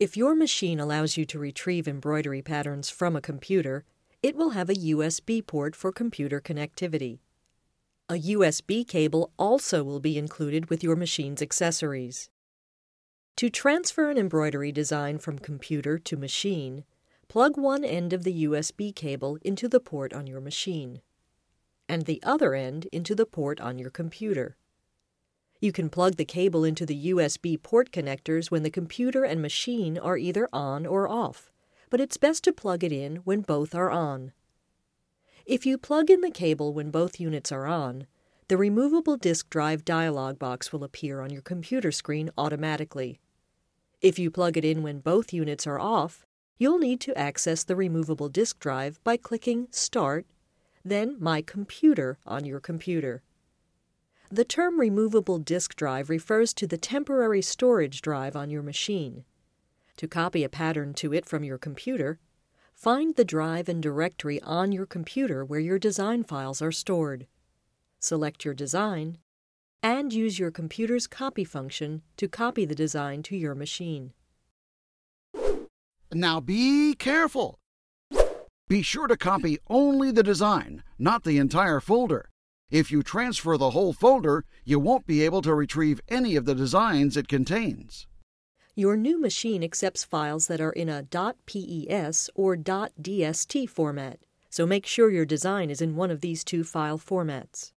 If your machine allows you to retrieve embroidery patterns from a computer, it will have a USB port for computer connectivity. A USB cable also will be included with your machine's accessories. To transfer an embroidery design from computer to machine, plug one end of the USB cable into the port on your machine, and the other end into the port on your computer. You can plug the cable into the USB port connectors when the computer and machine are either on or off, but it's best to plug it in when both are on. If you plug in the cable when both units are on, the removable disk drive dialog box will appear on your computer screen automatically. If you plug it in when both units are off, you'll need to access the removable disk drive by clicking Start, then My Computer on your computer. The term removable disk drive refers to the temporary storage drive on your machine. To copy a pattern to it from your computer, find the drive and directory on your computer where your design files are stored. Select your design, and use your computer's copy function to copy the design to your machine. Now be careful. Be sure to copy only the design, not the entire folder. If you transfer the whole folder, you won't be able to retrieve any of the designs it contains. Your new machine accepts files that are in a .pes or .dst format, so make sure your design is in one of these two file formats.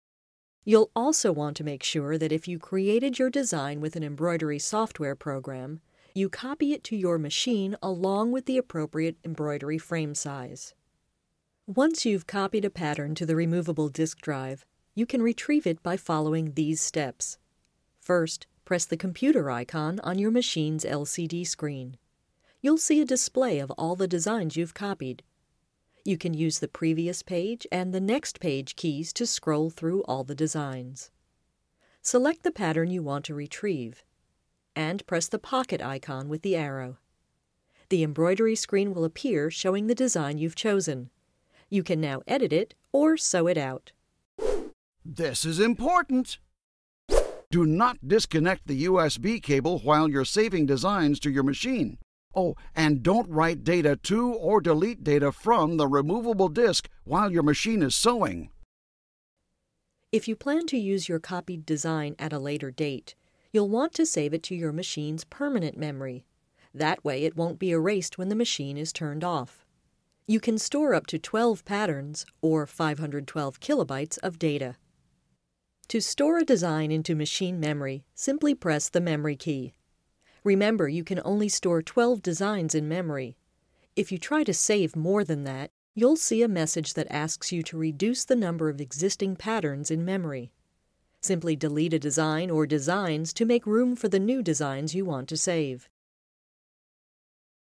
You'll also want to make sure that if you created your design with an embroidery software program, you copy it to your machine along with the appropriate embroidery frame size. Once you've copied a pattern to the removable disk drive, you can retrieve it by following these steps. First, press the computer icon on your machine's LCD screen. You'll see a display of all the designs you've copied. You can use the previous page and the next page keys to scroll through all the designs. Select the pattern you want to retrieve and press the pocket icon with the arrow. The embroidery screen will appear showing the design you've chosen. You can now edit it or sew it out. This is important. Do not disconnect the USB cable while you're saving designs to your machine. Oh, and don't write data to or delete data from the removable disk while your machine is sewing. If you plan to use your copied design at a later date, you'll want to save it to your machine's permanent memory. That way it won't be erased when the machine is turned off. You can store up to 12 patterns or 512 kilobytes of data. To store a design into machine memory, simply press the memory key. Remember, you can only store 12 designs in memory. If you try to save more than that, you'll see a message that asks you to reduce the number of existing patterns in memory. Simply delete a design or designs to make room for the new designs you want to save.